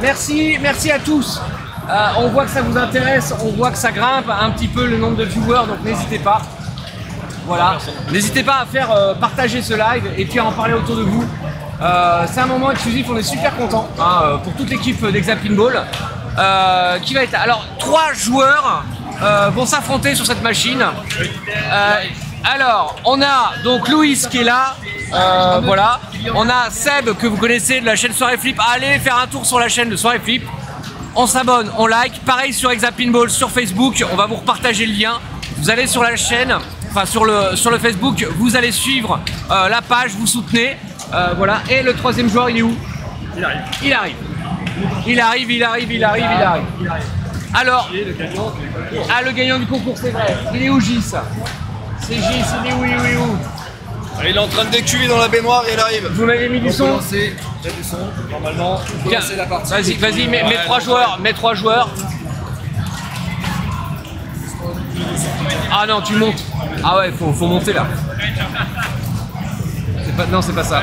Merci, merci à tous. Euh, on voit que ça vous intéresse, on voit que ça grimpe un petit peu le nombre de viewers, donc n'hésitez pas. Voilà. N'hésitez pas à faire euh, partager ce live et puis à en parler autour de vous. Euh, c'est un moment exclusif, on est super content hein, pour toute l'équipe d'Exa Pinball. Qui va être. Alors, trois joueurs vont s'affronter sur cette machine. Alors, on a donc Louis qui est là. Euh, voilà. On a Seb que vous connaissez de la chaîne Soirée Flip. Allez faire un tour sur la chaîne de Soirée Flip. On s'abonne, on like. Pareil sur Exa Pinball sur Facebook. On va vous repartager le lien. Vous allez sur la chaîne, enfin sur le, sur le Facebook, vous allez suivre euh, la page, vous soutenez. Euh, voilà. Et le troisième joueur, il est où? Il arrive. Il arrive. Il arrive, il arrive, il arrive, il arrive. Alors, gagnant du concours. ah, le gagnant du concours, c'est vrai. Il est où, Gis C'est Gis, il est où, il est où, il est en train de décuver dans la baignoire et il arrive. Vous m'avez mis du son lancer. Il y a du son. Normalement, peut Tiens, la partie. Vas-y, vas-y, mets, trois joueurs, mets trois joueurs. Ah non, tu montes. Ah ouais, faut, faut monter là. C'est pas, non, c'est pas ça.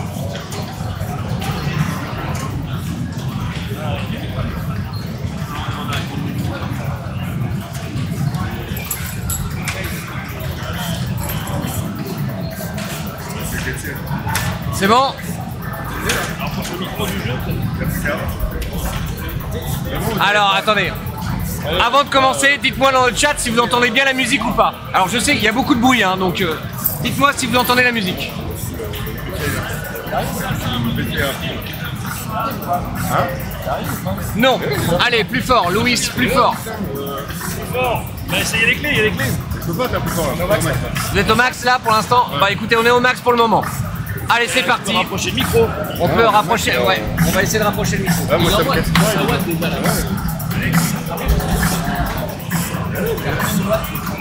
C'est bon Alors, attendez. Avant de commencer, dites-moi dans le chat si vous entendez bien la musique ou pas. Alors, je sais qu'il y a beaucoup de bruit, hein, donc euh, dites-moi si vous entendez la musique. Non. Allez, plus fort, Louis, plus fort. Fort. Bah, essayez les clés, il y a les clés. Je peux pas faire plus fort là. Vous êtes au max là pour l'instant Bah écoutez, on est au max pour le moment. Allez, c'est parti. Rapprochez le micro. On peut rapprocher, ouais. On va essayer de rapprocher le micro. Ah, moi, ça me casse.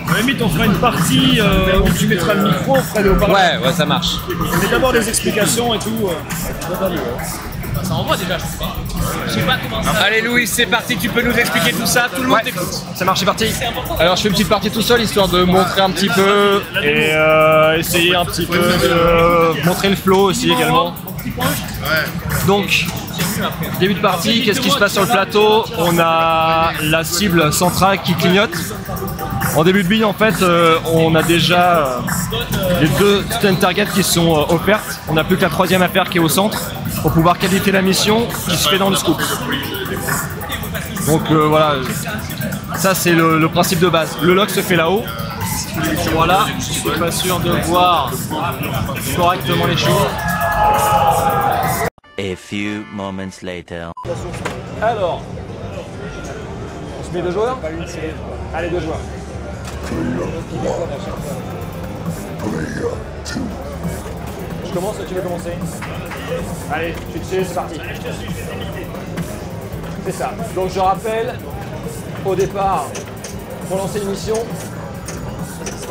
À la limite, on fera une partie euh, où tu mettras le micro, on fera les haut-parleurs. Ouais, ouais, ça marche. Mais d'abord des explications et tout. euh. Allez, Louis, c'est parti. Tu peux nous expliquer tout ça Tout le monde t'écoute. Ça marche, c'est parti. Alors je fais une petite partie tout seul histoire de montrer un petit peu et euh, essayer un petit peu de montrer le flow aussi également. Donc, début de partie, qu'est-ce qui se passe sur le plateau? On a la cible centrale qui clignote. En début de bille, en fait, euh, on a déjà euh, les deux stun targets qui sont euh, offertes. On n'a plus que la troisième affaire qui est au centre pour pouvoir qualifier la mission qui se fait dans le scoop. Donc voilà, ça c'est le, le principe de base. Le lock se fait là-haut. Voilà, je suis pas sûr de voir correctement les choses. A few moments later. Alors, je mets deux joueurs Allez, deux joueurs. Je commence ou tu veux commencer Allez, tu te sais, c'est parti. C'est ça. Donc je rappelle, au départ, pour lancer une mission,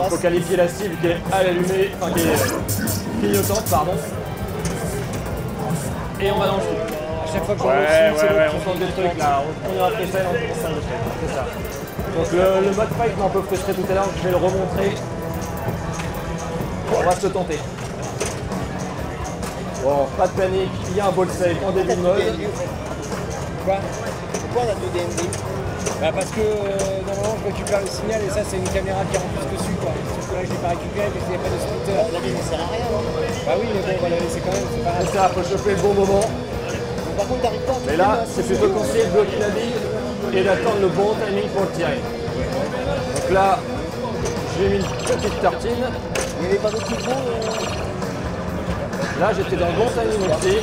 il faut qualifier la cible qui est à l'allumée, enfin qui est clignotante, pardon. Et on va dans le truc. À chaque fois que je Ouais, ouais, ouais, on tente des trucs là. On ira après ça, on Donc le, le mode fight m'a un peu frustré tout à l'heure, je vais le remontrer. On va se tenter. Bon, pas de panique, il y a un ball save en début de mode. Quoi Pourquoi on a deux DMV bah parce que euh, normalement je récupère le signal et ça c'est une caméra qui rentre plus dessus quoi. Sauf que là je l'ai pas récupéré parce qu'il n'y a pas de scooter. La vie ne sert à rien. Bah oui mais bon on va la laisser quand même, c'est pas grave. C'est ça, faut choper le bon moment. Par contre t'arrives pas à Mais là, c'est plutôt conseillé de bloquer la bille et d'attendre le bon timing pour le tirer. Donc là, j'ai mis une petite tartine. Il n'y avait pas d'autres euh... Là, j'étais dans le bon timing aussi.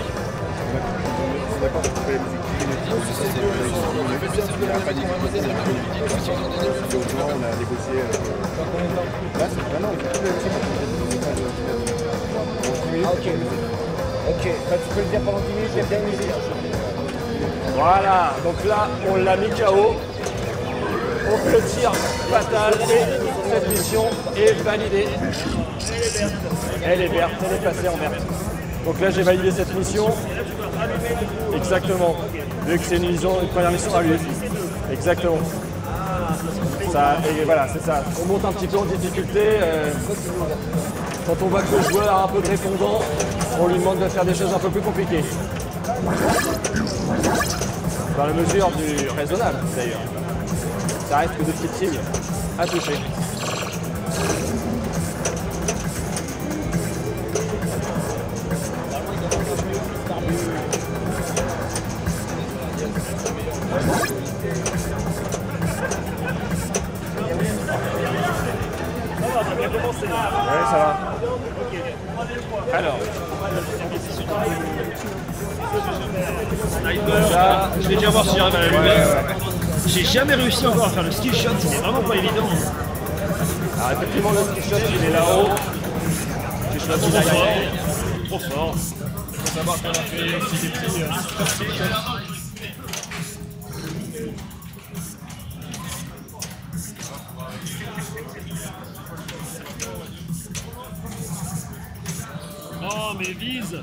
Ah, ok. Ok, bah, tu peux le dire pendant 10 minutes, j'ai bien musique. Voilà, donc là, on l'a mis KO. On fait le tir fatal et cette mission est validée. Elle est verte, elle est passée en verte. Donc là, j'ai validé cette mission. Exactement. Vu que c'est une, mission- une première mission à lui. Exactement. Ça, et voilà, c'est ça. On monte un petit peu en difficulté. euh, quand on voit que le joueur est un peu répondant, on lui demande de faire des choses un peu plus compliquées. Dans la mesure du raisonnable d'ailleurs. Ça reste que de petites signes à toucher. Réussi encore à faire le skill shot, c'est vraiment pas évident. Alors effectivement, le skill shot, il est là-haut. Skill shot, il est là-haut. Trop fort. Il faut savoir qu'on a fait aussi des petits euh, super skill shots. Oh mais vise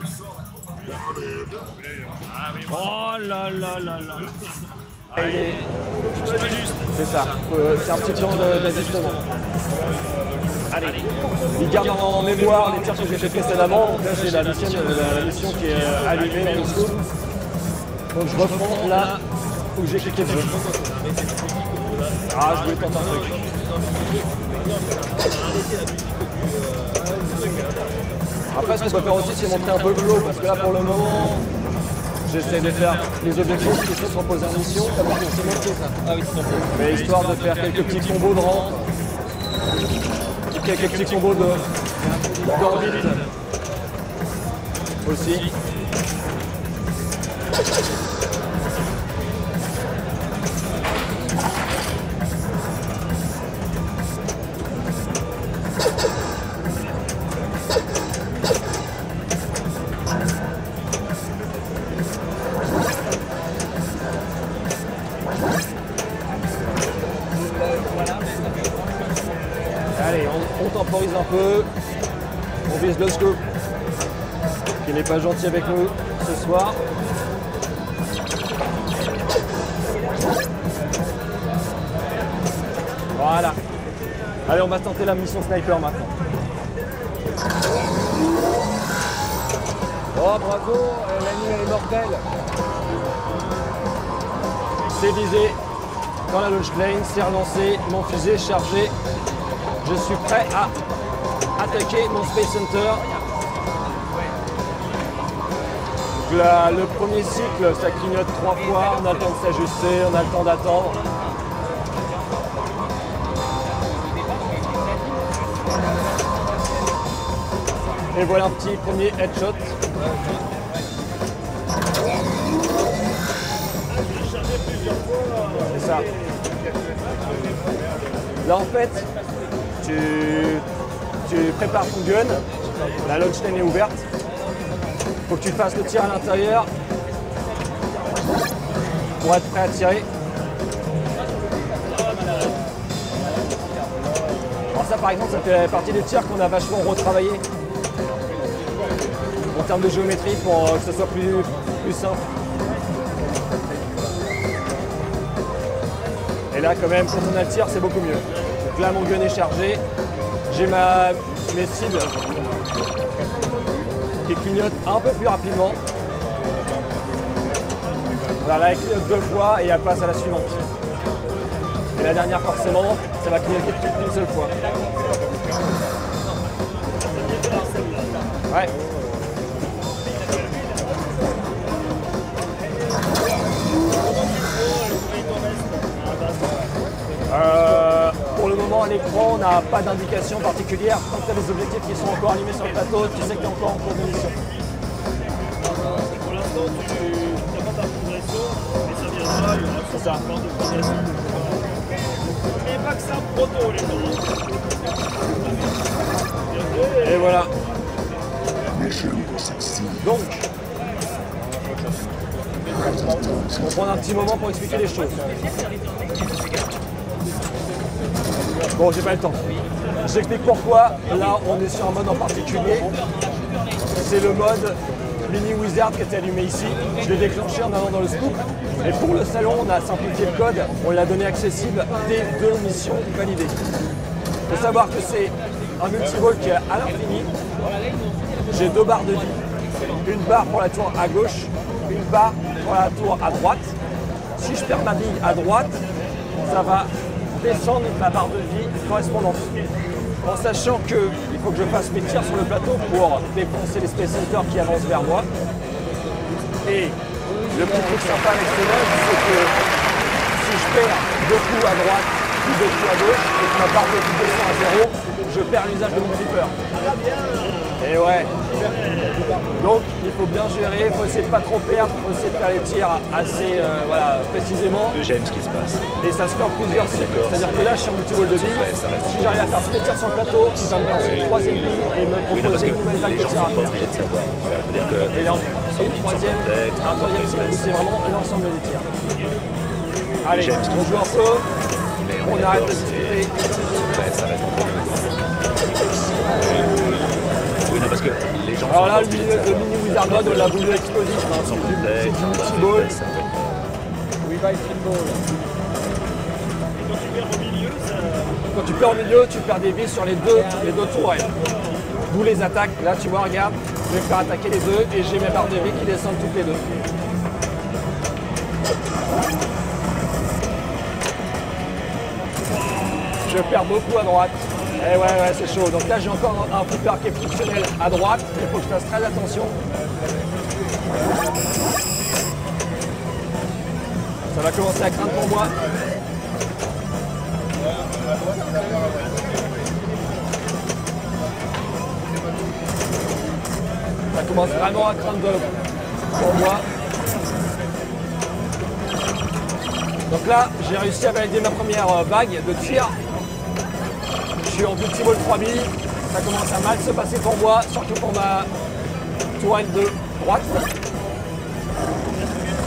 Oh là là là là C'est juste C'est ça, Euh, c'est un petit de- d'ajustement. Allez, il garde en mémoire les tirs que j'ai fait précédemment. Donc là, j'ai la mission, mission qui est euh, allumée. Donc je reprends là où j'ai cliqué dessus. Ah, je voulais tenter un truc. Après, ce qu'on peut faire aussi, c'est montrer un peu le flow, parce que là, pour le moment, j'essaie de faire les objectifs qui sont proposés en mission, comme on s'est montré ça. Ah oui, Mais histoire de faire quelques petits combos de rang, quelques petits combos de d'orbite aussi. Allez, on, temporise un peu. On vise scoop qui n'est pas gentil avec nous ce soir. Voilà. Allez, on va tenter la mission sniper maintenant. Oh, bravo, la elle est mortelle. C'est visé dans la launch plane, c'est relancé, mon fusée chargé. Je suis prêt à attaquer mon Space Center. Donc là, le premier cycle, ça clignote trois fois, on a le temps de s'ajuster, on a le temps d'attendre. Et voilà un petit premier headshot. C'est ça. Là en fait, tu, prépares ton gun, la launch lane est ouverte. Faut que tu fasses le tir à l'intérieur pour être prêt à tirer. Alors ça par exemple ça fait partie des tirs qu'on a vachement retravaillé en termes de géométrie pour euh, que ce soit plus, plus simple. Et là, quand même, quand on a le tir, c'est beaucoup mieux. Donc là, mon gun est chargé. J'ai ma, mes cibles qui clignotent un peu plus rapidement. Voilà, elle clignote deux fois et elle passe à la suivante. Et la dernière, forcément, ça va clignoter qu'une seule fois. Ouais. À l'écran, on n'a pas d'indication particulière. Quand tu as des objectifs qui sont encore allumés sur le plateau, tu sais que tu es encore en cours. Pour tu n'as pas C'est ça, plan de process. Et pas que ça proto, les gens. Et voilà. Donc, on va prendre un petit moment pour expliquer les choses. Bon, j'ai pas le temps. J'explique pourquoi. Là, on est sur un mode en particulier. C'est le mode Mini Wizard qui était allumé ici. Je l'ai déclenché en allant dans le scoop. Et pour le salon, on a simplifié le code. On l'a donné accessible dès deux missions validées. Il faut savoir que c'est un multi-ball qui est à l'infini. J'ai deux barres de vie. Une barre pour la tour à gauche, une barre pour la tour à droite. Si je perds ma bille à droite, ça va descendre ma barre de vie correspondante. En sachant qu'il faut que je fasse mes tirs sur le plateau pour défoncer les Space Hunters qui avancent vers moi. Et le petit truc sympa avec ce c'est que si je perds deux coups à droite ou deux coups à gauche et que ma barre de vie descend à zéro, je perds l'usage de mon flipper. Et ouais. Donc il faut bien gérer, il faut essayer de pas trop perdre, il faut essayer de faire les tirs assez euh, voilà, précisément. J'aime ce qui se passe. Et ça se fait en plusieurs cycles. C'est-à-dire que là je suis en multi-ball de bille. Si j'arrive à faire tous les tirs sur le plateau, ça me lance une troisième bille et me proposer une nouvelle vague de tir à faire. Et là, une troisième, un troisième cycle c'est vraiment l'ensemble des tirs. Allez, on joue un peu, on arrête de discuter. Que les gens. Alors là, le mini, le mini Wizard Mode, on l'a voulu explosif. hein. C'est du- multi-ball. Pinball. Quand tu perds au milieu, tu perds des vies sur les deux, les deux tourelles. D'où les attaques. Là, tu vois, regarde, je vais faire attaquer les deux et j'ai mes barres de vie qui descendent toutes les deux. Je perds beaucoup à droite. Eh ouais, ouais, c'est chaud. Donc là, j'ai encore un flipper qui est fonctionnel à droite. Il faut que je fasse très attention. Ça va commencer à craindre pour moi. Ça commence vraiment à craindre pour moi. Donc là, j'ai réussi à valider ma première euh, bague de tir. Suis en petit ball 3 billes. Ça commence à mal se passer pour moi, surtout pour ma tourelle de droite.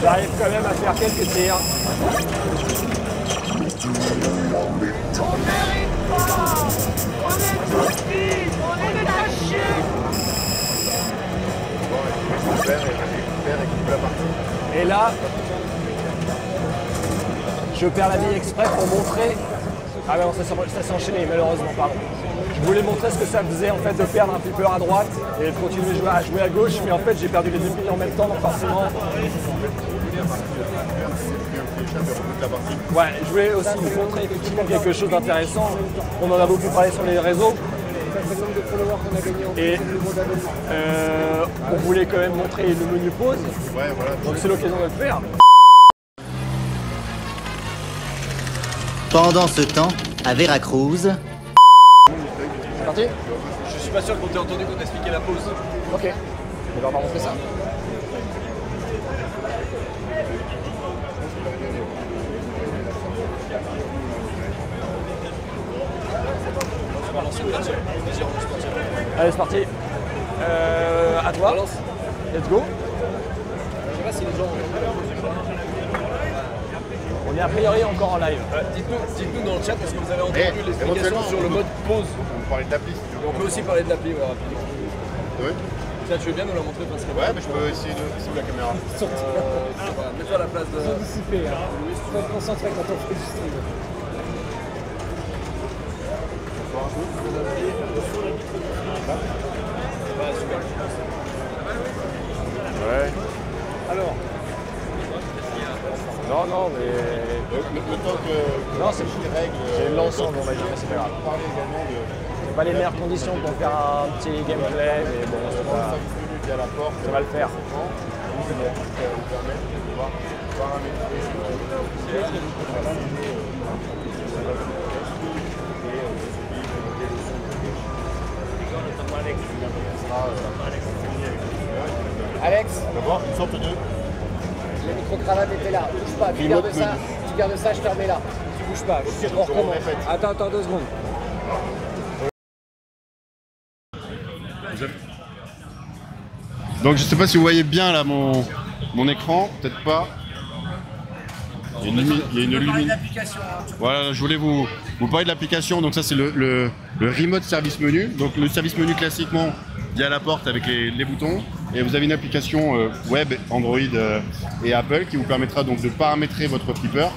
J'arrive quand même à faire quelques tirs. Et là, je perds la vie exprès pour montrer. Ah non, ça, s'est- enchaîné, malheureusement, pardon. Je voulais montrer ce que ça faisait en fait de perdre un flipper à droite et de continuer à jouer à, jouer à gauche, mais en fait j'ai perdu les deux billes en même temps, donc forcément. Ouais, je voulais aussi vous montrer effectivement quelque chose d'intéressant. On en a beaucoup parlé sur les réseaux. Et euh, on voulait quand même montrer le menu pause. Donc c'est l'occasion de le faire. Pendant ce temps, à Veracruz, C'est parti Je suis pas sûr qu'on t'ait entendu quand t'expliquais la pause. Ok. On va montrer ça. Allez, c'est parti. Euh, à toi. Let's go. Je sais pas si les gens. Est a priori encore en live. Euh, Dites-nous dites-nous dans le chat parce que vous avez entendu Eh, l'explication éventuellement, sur le on mode pause. On parlait de l'appli si tu Et on peut aussi parler de l'appli ouais, rapidement. veux. Oui. Tiens, tu veux bien nous la montrer parce que Ouais, mais je peux essayer de c'est où la caméra. mets-toi à la place de. Faut être concentré quand on fait du stream. Ouais. Alors. Non, non, mais. Le, le, le temps que. Non, c'est les règles. C'est l'ensemble, on va dire, mais c'est pas grave. Parler également de. C'est pas les meilleures conditions pour faire un petit gameplay, mais bon, c'est pas- 5 minutes à la porte. ça va le faire. Vous permettre de pouvoir paramétrer. Alex, D'abord, une sorte de. Micro-cravate était là. Bouge pas, tu gardes ça, tu gardes ça, je te remets là. Tu bouges pas, je on recommence. Attends, attends deux secondes. Donc je sais pas si vous voyez bien là mon, mon écran, peut-être pas. Il y a une, lumi- il y a une lumine- Voilà, je voulais vous, vous parler de l'application. Donc ça c'est le, le, le remote service menu. Donc le service menu classiquement via la porte avec les, les boutons. Et vous avez une application euh, web, Android euh, et Apple qui vous permettra donc de paramétrer votre flipper.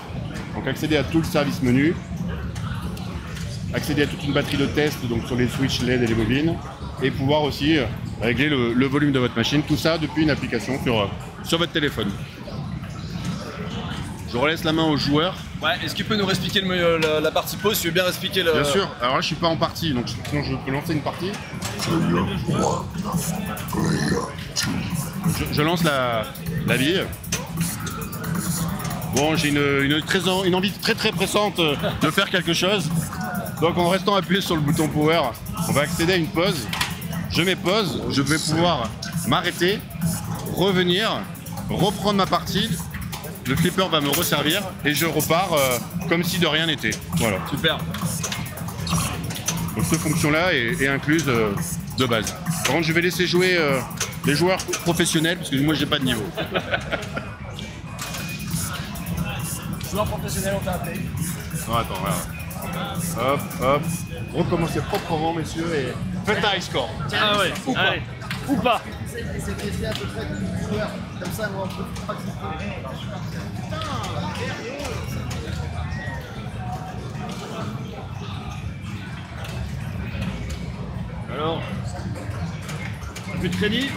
Donc accéder à tout le service menu, accéder à toute une batterie de tests donc sur les switches LED et les bobines et pouvoir aussi euh, régler le, le volume de votre machine, tout ça depuis une application sur, sur votre téléphone. Je relaisse la main au joueur. Ouais, est-ce que tu peux nous expliquer le- la, la partie pause? Tu veux bien expliquer le. Bien sûr, alors là je suis pas en partie, donc sinon je peux lancer une partie. Je, je lance la, la bille. Bon, j'ai une, une, très une envie très très pressante euh, de faire quelque chose. Donc en restant appuyé sur le bouton power, on va accéder à une pause. Je mets pause, je vais pouvoir m'arrêter, revenir, reprendre ma partie. Le flipper va me resservir et je repars euh, comme si de rien n'était. Voilà. Super. Donc cette fonction-là est, est incluse euh, de base. Par contre, je vais laisser jouer euh, les joueurs professionnels parce que moi, j'ai pas de niveau. Joueur professionnel, on t'a appelé. Non, attends, voilà. Hop, hop. Recommencez proprement, messieurs, et faites un high score. Ah ouais, allez. Ou pas. Alors, plus de crédit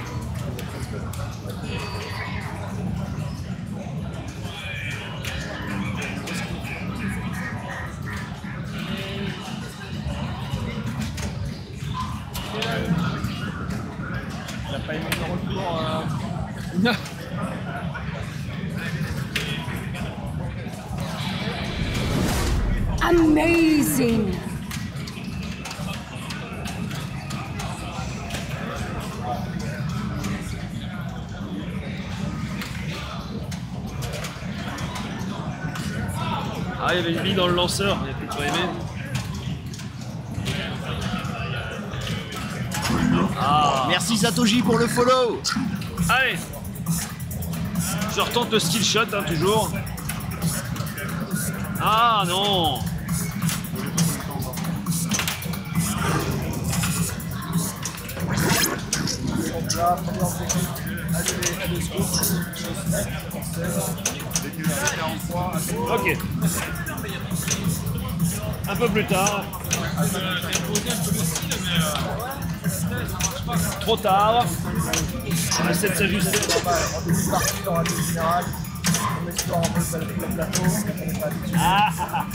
Ah, il y avait une bille dans le lanceur, il n'y a plus de pas aimé. Merci Satoshi pour le follow. Allez Je retente le skill shot, hein, toujours. Ah non Ok. Un peu plus tard. Trop tard. On essaie de s'ajuster. Ah, ah, ah.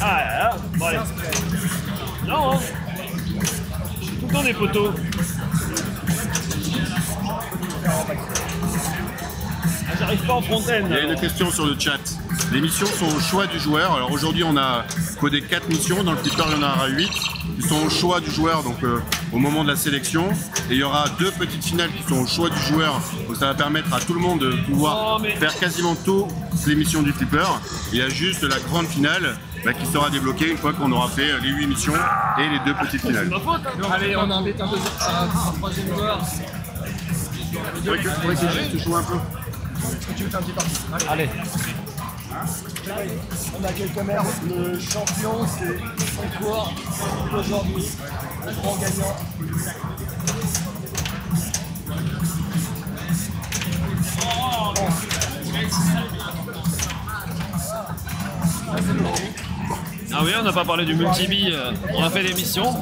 Ah là là, bon allez. Non, hein. Des poteaux. Ah, J'arrive pas en fontaine. Il y a une question sur le chat. Les missions sont au choix du joueur. Alors aujourd'hui, on a codé 4 missions. Dans le flipper, il y en aura 8. Ils sont au choix du joueur, donc euh, au moment de la sélection. Et il y aura deux petites finales qui sont au choix du joueur. Donc ça va permettre à tout le monde de pouvoir Oh, mais- faire quasiment toutes les missions du flipper. Il y a juste la grande finale bah, qui sera débloquée une fois qu'on aura fait les 8 missions et les deux petites finales. Ma faute, hein. Allez, on invite un, deuxième, un, un troisième joueur. Faudrait que, faudrait que juste joue un peu. Allez. On a quelques mères. Le champion, c'est son cours aujourd'hui. Le grand gagnant. Ah oui, on n'a pas parlé du multibi, euh, on a fait des missions.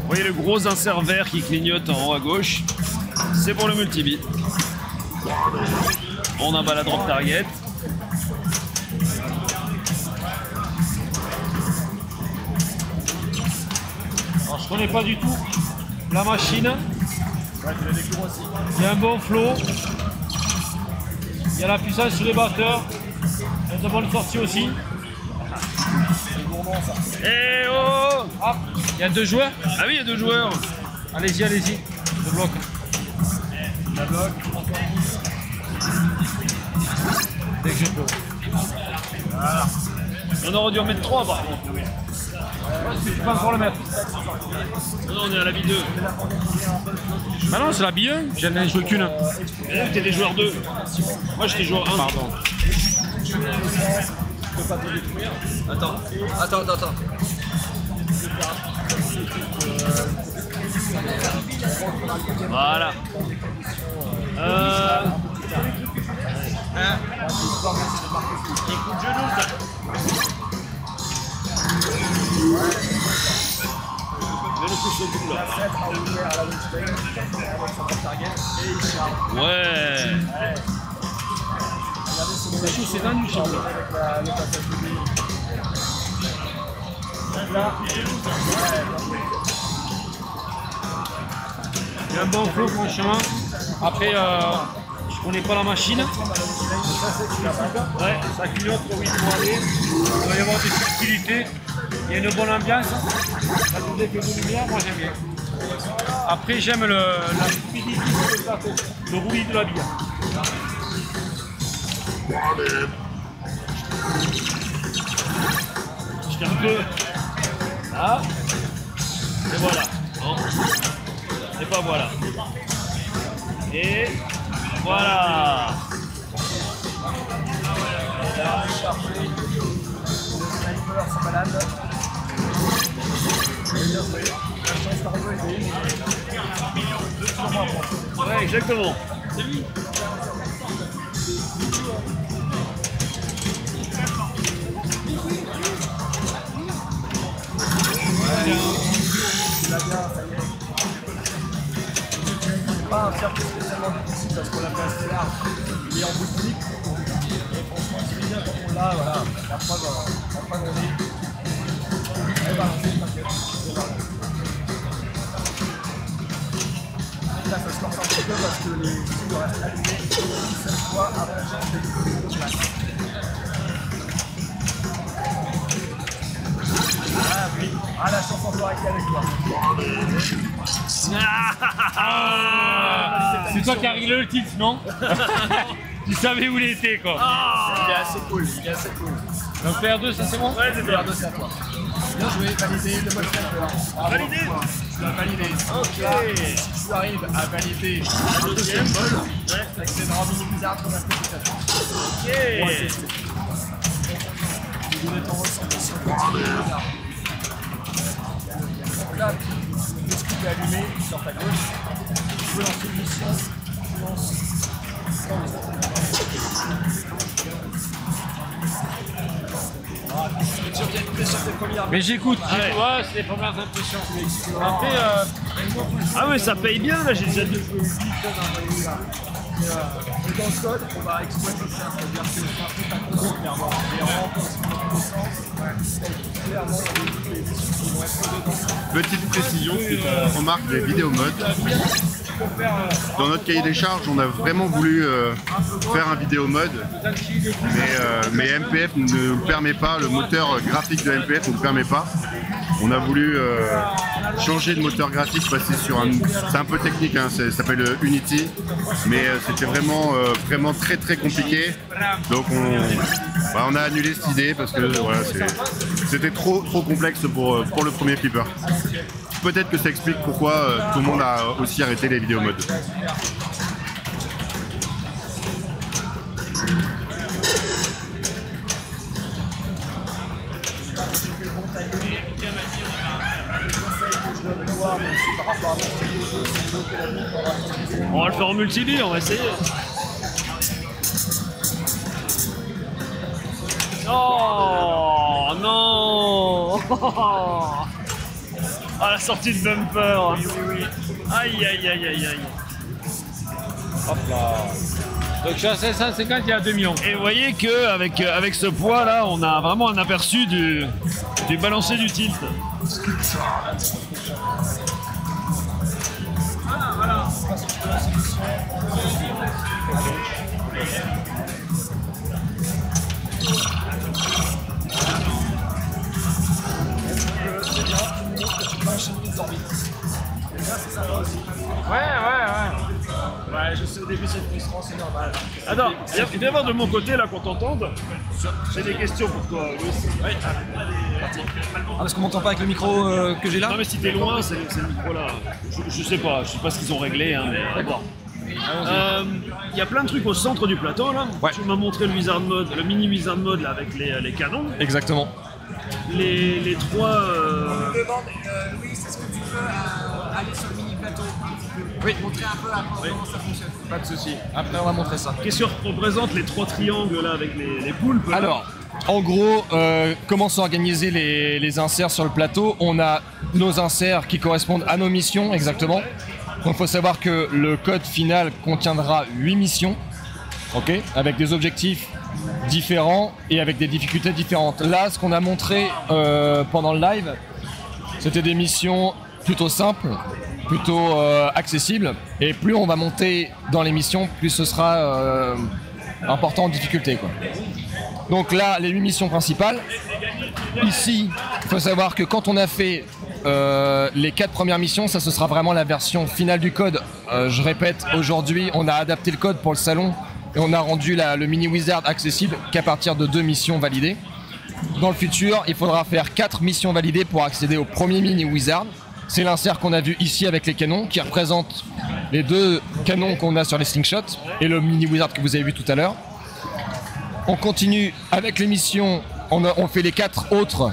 Vous voyez le gros insert vert qui clignote en haut à gauche C'est pour le multibi. On a pas la drop target. Alors je connais pas du tout la machine. Il y a un bon flow. Il y a la puissance sur les batteurs. Bonnes sorties aussi. Eh oh Hop, il y a deux joueurs? Ah oui, il y a deux joueurs. Allez-y, allez-y. Je bloque. La bloque. Dès que je peux. On aurait dû en mettre trois par contre. Tu peux encore le mettre. Non, on est à la vie 2. Bah non, c'est la bille 1. J'en ai joué qu'une. Mais là, t'es des joueurs 2. Moi, j'étais joueur 1. Pardon. Attends, attends, attends, attends. Voilà. Euh... Là. Ouais. C'est chaud, c'est dingue, moi. Il y a un bon flow, franchement. Après, euh, je connais pas la machine. Ouais, ça clignote là il faut aller. Il va y avoir des subtilités. Il y a une bonne ambiance. Ça nous fait de lumière, moi j'aime bien. Après, j'aime la le roulis de la bière. Je fais un peu. Là. Et voilà. Et pas voilà. Et voilà. Ouais, exactement. C'est lui. Pas un circuit spécialement difficile parce qu'on l'a fait assez large. Il est en boutique. Et franchement, c'est bien quand on l'a, voilà. La preuve, la preuve, on est. Allez, balancez, t'inquiète. Allez, balancez. Là, ça se corse un petit peu parce que les cibles restent allumées cette fois après j'ai fait de place. Ah ah la chance encore été avec toi. C'est toi qui as réglé le titre, non Tu savais où il était, quoi. Il est assez cool, il est assez cool. Donc PR2, ça c'est bon Ouais, c'est bien. c'est à toi. Bien joué, validé le mode. Validé Tu l'as validé. Ok. Si tu arrives à valider le deuxième mode, tu accéderas au mini bizarre comme un petit Ok. Ouais, voulais sur le petit bizarre. Là, le est allumé gauche. Tu veux lancer une mission, Ah, Mais j'écoute, j'écoute. ouais, c'est les premières impressions. Après, euh, Ah ouais, ça paye bien là, j'ai déjà deux. Et dans le code, on va exploiter ça, c'est-à-dire que c'est un peu Petite précision, si on remarque les vidéos mode. Dans notre cahier des charges, on a vraiment voulu euh, faire un vidéo mode, mais, euh, MPF ne le permet pas, le moteur graphique de MPF ne le permet pas. On a voulu euh, changer de moteur graphique, passer sur un. C'est un peu technique, hein, ça s'appelle Unity, mais euh, c'était vraiment, euh, vraiment très très compliqué. Donc on, bah, on a annulé cette idée parce que c'était trop, trop complexe pour, euh, le premier flipper. Peut-être que ça explique pourquoi euh, tout le monde a aussi arrêté les vidéos mode. On va le faire en multi on va essayer. Oh non Ah la sortie de bumper Aïe aïe aïe aïe aïe hop là. Donc je suis à 550, il y a 2 millions. Et vous voyez que avec, euh, avec ce poids là, on a vraiment un aperçu du, du balancier du tilt. Ouais, ouais, ouais. Ouais, je sais, au début, c'est frustrant, c'est normal. Attends, viens, viens voir de mon côté, là, qu'on t'entende. J'ai des questions pour toi, Louis. Oui, ah, parti. Parce qu'on m'entend pas avec le micro euh, que j'ai là Non, mais si t'es loin, c'est le micro là. Je, sais pas, je sais pas ce qu'ils ont réglé, hein, mais. D'accord. Euh, Il y a plein de trucs au centre du plateau là. Ouais. Tu m'as montré le Wizard Mode, le mini Wizard Mode là avec les, les canons. Exactement. Les, les trois. euh, Je demande, euh, Louis, est-ce que tu peux euh, aller sur le mini plateau Oui. Montrer un peu à quoi- comment ça fonctionne. Pas de souci. Après, on va montrer ça. Qu'est-ce que représente les trois triangles là avec les, les poulpes là Alors, en gros, euh, comment sont organisés les, les inserts sur le plateau? On a nos inserts qui correspondent à nos missions exactement. Donc, il faut savoir que le code final contiendra 8 missions, ok, avec des objectifs différents et avec des difficultés différentes. Là, ce qu'on a montré euh, pendant le live, c'était des missions plutôt simples, plutôt euh, accessibles. Et plus on va monter dans les missions, plus ce sera euh, important en difficulté. Quoi. Donc là, les huit missions principales. Ici, il faut savoir que quand on a fait euh, les quatre premières missions, ça ce sera vraiment la version finale du code. Euh, je répète, aujourd'hui, on a adapté le code pour le salon et on a rendu le mini wizard accessible qu'à partir de deux missions validées. Dans le futur, il faudra faire quatre missions validées pour accéder au premier mini wizard. C'est l'insert qu'on a vu ici avec les canons, qui représente les deux canons qu'on a sur les slingshots et le mini wizard que vous avez vu tout à l'heure. On continue avec les missions. On fait les quatre autres.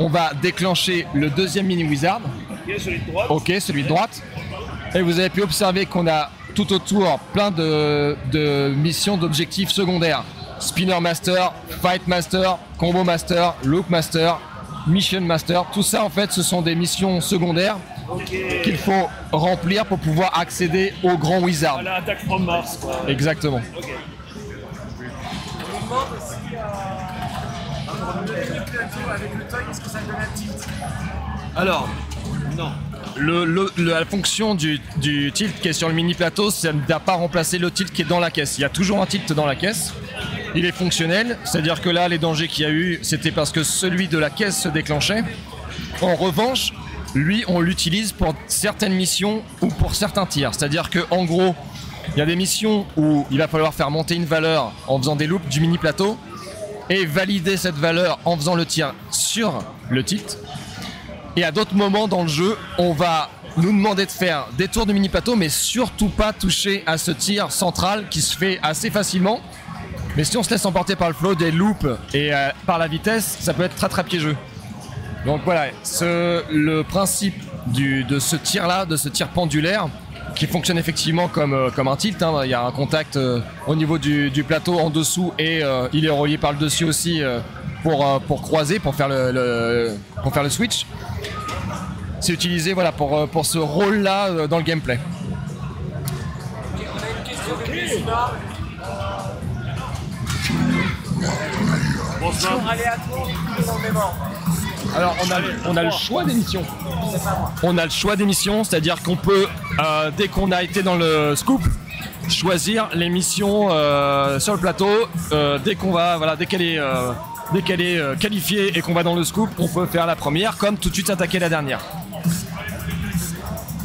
On va déclencher le deuxième mini wizard. Ok, celui de droite. Ok, celui de droite. Et vous avez pu observer qu'on a tout autour plein de, de missions d'objectifs secondaires. Spinner Master, Fight Master, Combo Master, Look Master, Mission Master. Tout ça en fait ce sont des missions secondaires qu'il faut remplir pour pouvoir accéder au grand wizard. Voilà, attaque from Mars quoi. Exactement. Alors, non. La fonction du, du tilt qui est sur le mini plateau, ça ne va pas remplacer le tilt qui est dans la caisse. Il y a toujours un tilt dans la caisse. Il est fonctionnel, c'est-à-dire que là, les dangers qu'il y a eu, c'était parce que celui de la caisse se déclenchait. En revanche, lui, on l'utilise pour certaines missions ou pour certains tirs. C'est-à-dire que, en gros, il y a des missions où il va falloir faire monter une valeur en faisant des loops du mini plateau et valider cette valeur en faisant le tir sur le tilt. Et à d'autres moments dans le jeu, on va nous demander de faire des tours de mini plateau, mais surtout pas toucher à ce tir central qui se fait assez facilement. Mais si on se laisse emporter par le flow, des loops et euh, par la vitesse, ça peut être très très piégeux. Donc voilà, le principe de ce tir-là, de ce tir pendulaire, qui fonctionne effectivement comme, euh, comme un tilt. hein. Il y a un contact euh, au niveau du, du plateau en dessous et euh, il est relié par le dessus aussi euh, pour, euh, pour croiser, pour faire le, le- pour faire le switch. C'est utilisé voilà, pour, pour ce rôle-là euh, dans le gameplay. On a une question de Prisma. Question aléatoire, énormément. Alors on a, le choix des missions. On a le choix des missions, c'est-à-dire qu'on peut, euh, dès qu'on a été dans le scoop, choisir les missions euh, sur le plateau. Euh, dès qu'elle est, euh, qualifiée et qu'on va dans le scoop, on peut faire la première, comme tout de suite attaquer la dernière.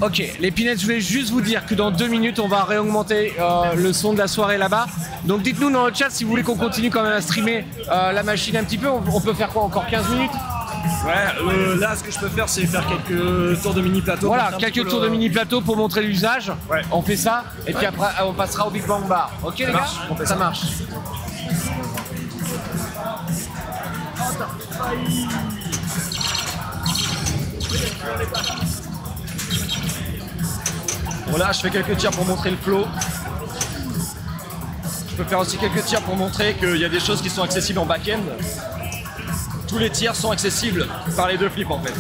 Ok, les pinettes, je voulais juste vous dire que dans deux minutes, on va réaugmenter le son de la soirée là-bas. Donc dites-nous dans le chat si vous voulez qu'on continue quand même à streamer la machine un petit peu. On, on peut faire quoi Encore? 15 minutes? Ouais, euh, là ce que je peux faire c'est faire quelques tours de mini plateau. Voilà, quelques tours le- de mini plateau pour montrer l'usage. Ouais. On fait ça, et puis après, on passera au Big Bang Bar. Ok les gars marche, on fait ça ça. marche. Bon là, je fais quelques tirs pour montrer le flow. Je peux faire aussi quelques tirs pour montrer qu'il y a des choses qui sont accessibles en back-end. Tous les tirs sont accessibles par les deux flips en fait.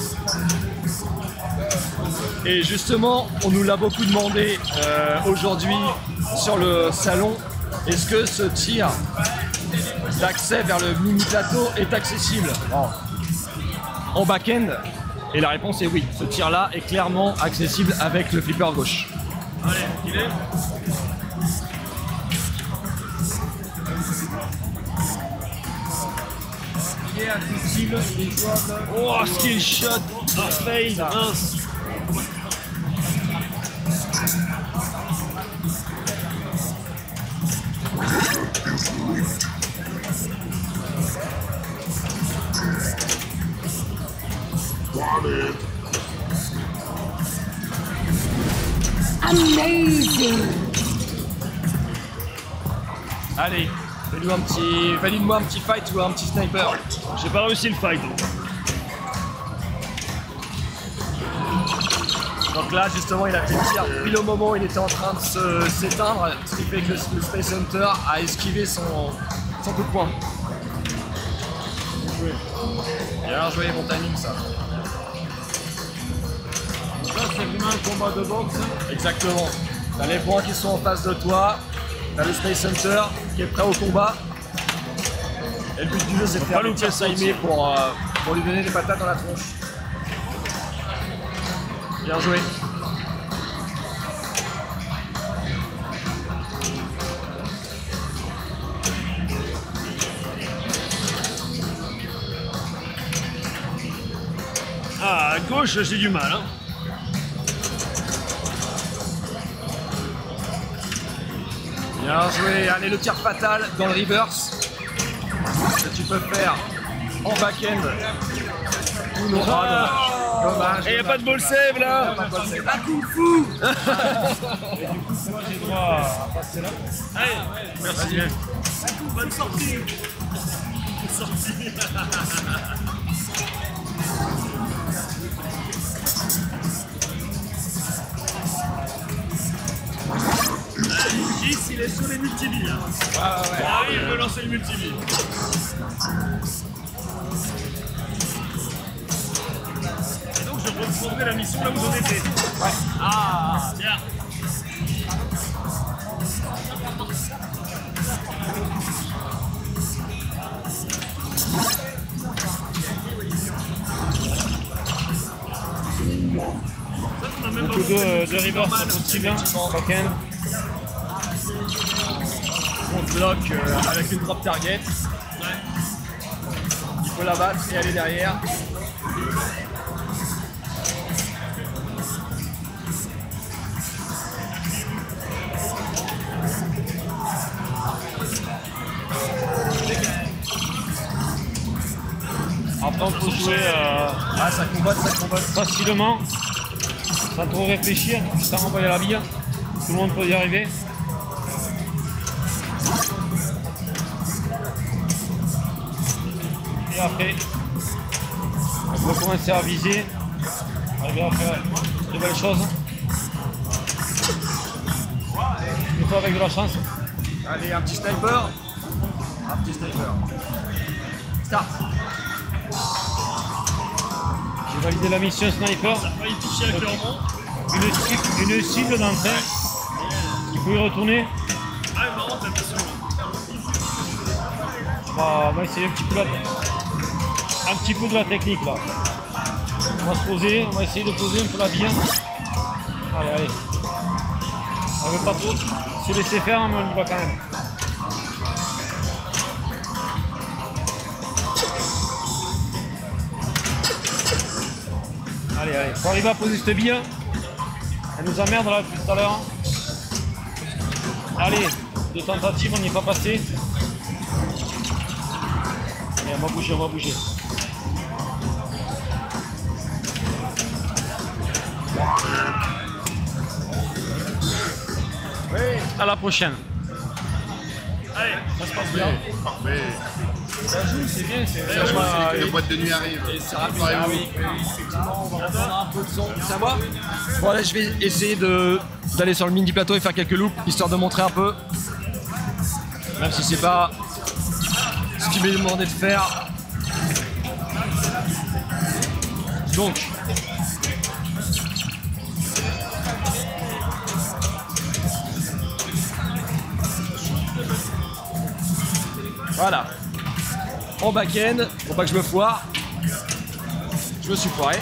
Et justement, on nous l'a beaucoup demandé euh, aujourd'hui sur le salon. Est-ce que ce tir d'accès vers le mini plateau est accessible? En, en back-end Et la réponse est oui. Ce tir-là est clairement accessible avec le flipper gauche. Allez. Oh, skill shot, un fail, mince. Amazing. Allez, un petit. Valide-moi un petit fight ou un petit sniper. J'ai pas réussi le fight. Donc là, justement, il a fait le tir pile au moment où il était en train de s'éteindre, ce qui fait que le, Space Hunter a esquivé son, son coup de poing. Bien joué, mon timing, ça. Ça, c'est vraiment un combat de boxe. Exactement. T'as les points qui sont en face de toi, t'as le Space Hunter qui est prêt au combat. Et le but du jeu, c'est de faire le aussi. pour, euh, pour lui donner des patates dans la tronche. Bien joué. Ah, à gauche, j'ai du mal. Hein. Bien joué. Allez, le tir fatal dans le reverse. Que tu peux faire en back-end ou non. Ah, dommage. Dommage. Et y a pas de ball save là Pas de save. Coup fou J'ai droit à passer là. Allez, merci. Bonne sortie. Bonne sortie. Il est sur les multibilles. Hein. Ah oui, il veut lancer le multibilles. Et donc, je reprendrai la mission là où j'en étais. Ah, bien. Beaucoup de, de reverse, ça fonctionne bien. Back-end. On bloque euh, avec une drop target. Il faut la battre et aller derrière. Après, on peut jouer euh, Ah, ça combatte, ça combatte. facilement, sans trop réfléchir, sans envoyer la bille. Tout le monde peut y arriver. Après, on peut commencer à viser, arriver à faire de belles choses. Des fois avec de la chance. Allez, un petit sniper. Un petit sniper. Start. J'ai validé la mission sniper. Une cible, une cible d'entrée. Il faut y retourner. Bah, on va essayer un petit peu, la... un petit peu de la technique là. On va se poser, on va essayer de poser un peu la bien. Allez, allez. On veut pas trop se laisser faire, mais on y va quand même. Allez, allez. Faut arriver à poser cette bille. Elle nous emmerde là depuis tout à l'heure. Allez, deux tentatives, on n'y est pas passé. On va bouger, on va bouger. À la prochaine. Allez, ça se passe bien. Parfait. Ça joue, c'est bien. C'est Ça joue, c'est que la boîte de nuit arrive. Et c'est rapide. Préparez-vous. Oui, oui, effectivement, on va un peu de son. Ça va? Bon, allez, je vais essayer de- d'aller sur le mini plateau et faire quelques loops, histoire de montrer un peu. Même si c'est pas ce qu'il m'est demandé de faire. Donc. Voilà. En back-end, pour pas que je me foire. Je me suis foiré.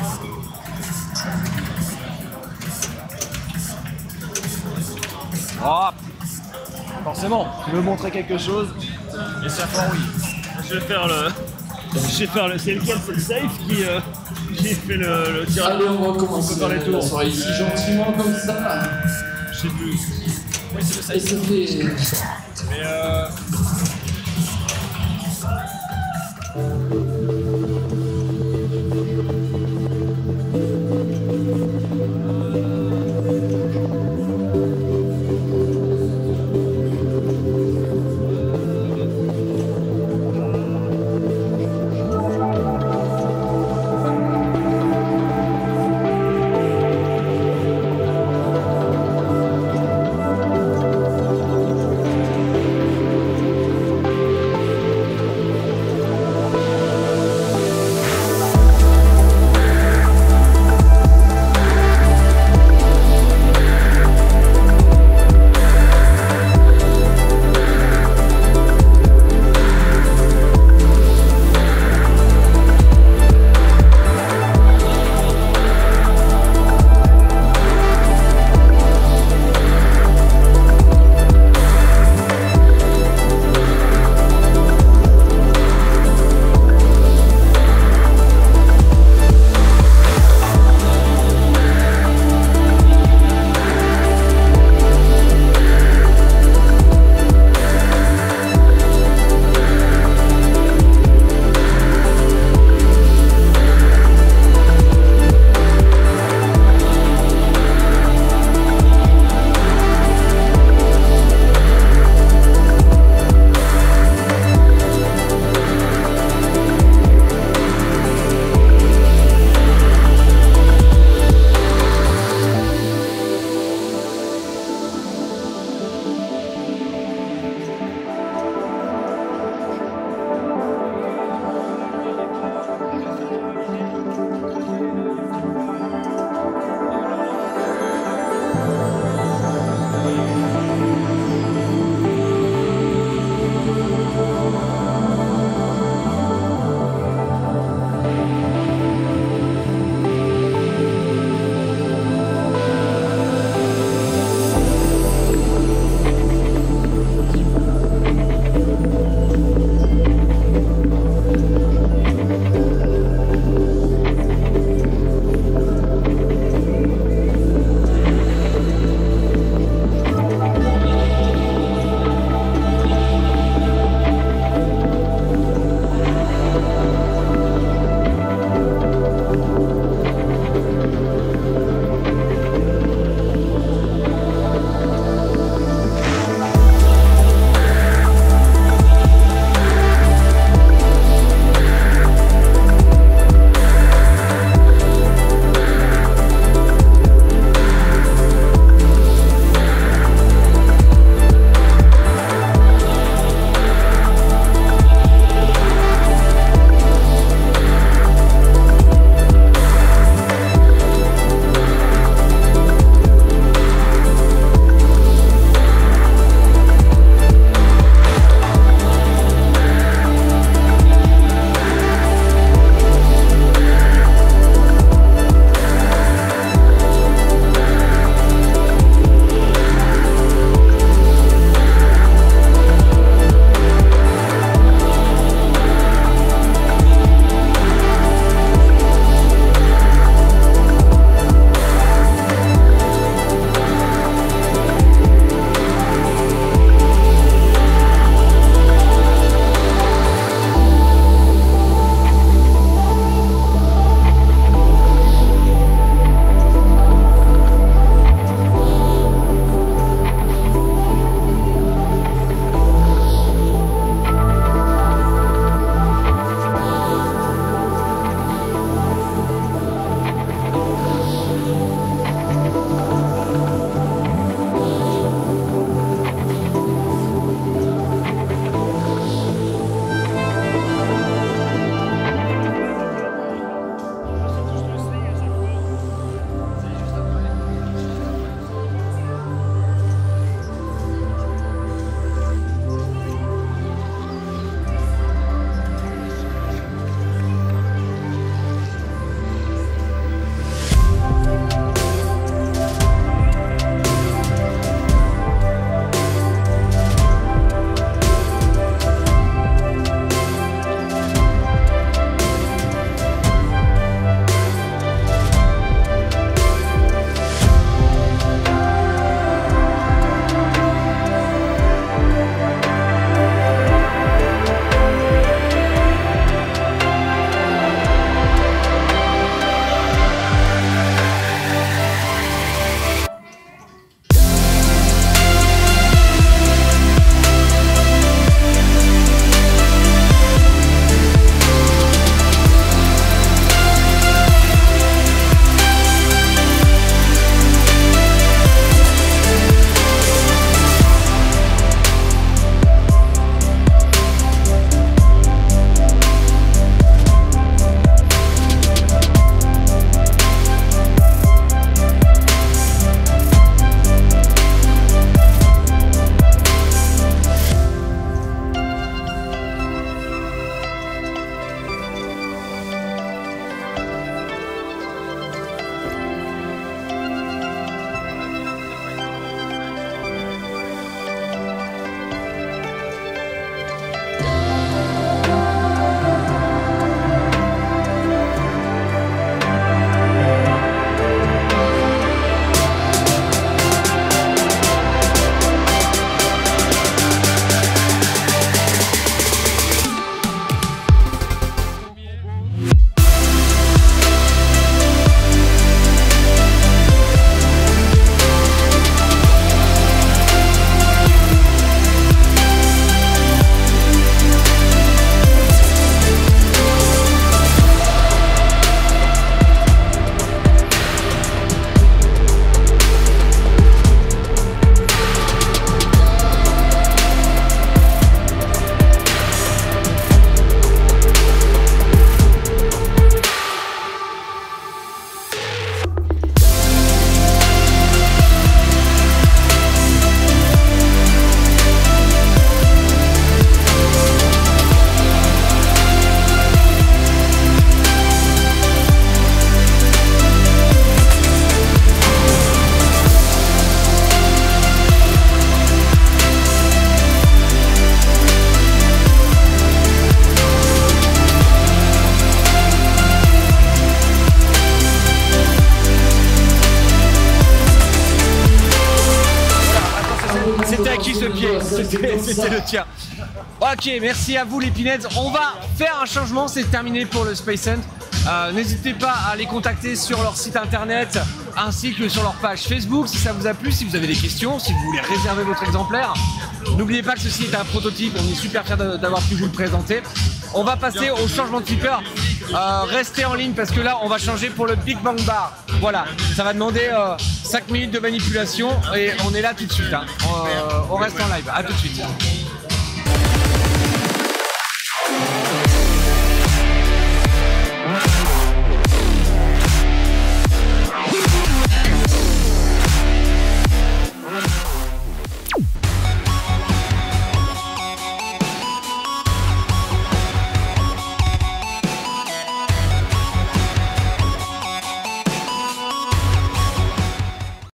Hop. Forcément, tu veux montrer quelque chose? Et ça foire oui. Je vais faire le. Je vais faire le. C'est lequel C'est le safe qui, euh, qui fait le, le tir. Allez, on va commencer peut faire les la tours. soirée ici gentiment comme ça. Je sais plus. Oui, c'est le fait Mais euh, c'était le tien. Ok, merci à vous les Pinettes. On va faire un changement, c'est terminé pour le Space Hunt. Euh, N'hésitez pas à les contacter sur leur site internet ainsi que sur leur page Facebook si ça vous a plu, si vous avez des questions, si vous voulez réserver votre exemplaire. N'oubliez pas que ceci est un prototype, on est super fiers d'avoir pu vous le présenter. On va passer au changement de tipper. Euh, restez en ligne parce que là on va changer pour le Big Bang Bar. Voilà, ça va demander 5 minutes de manipulation et on est là tout de suite. hein. Euh, on reste en live, à tout de suite.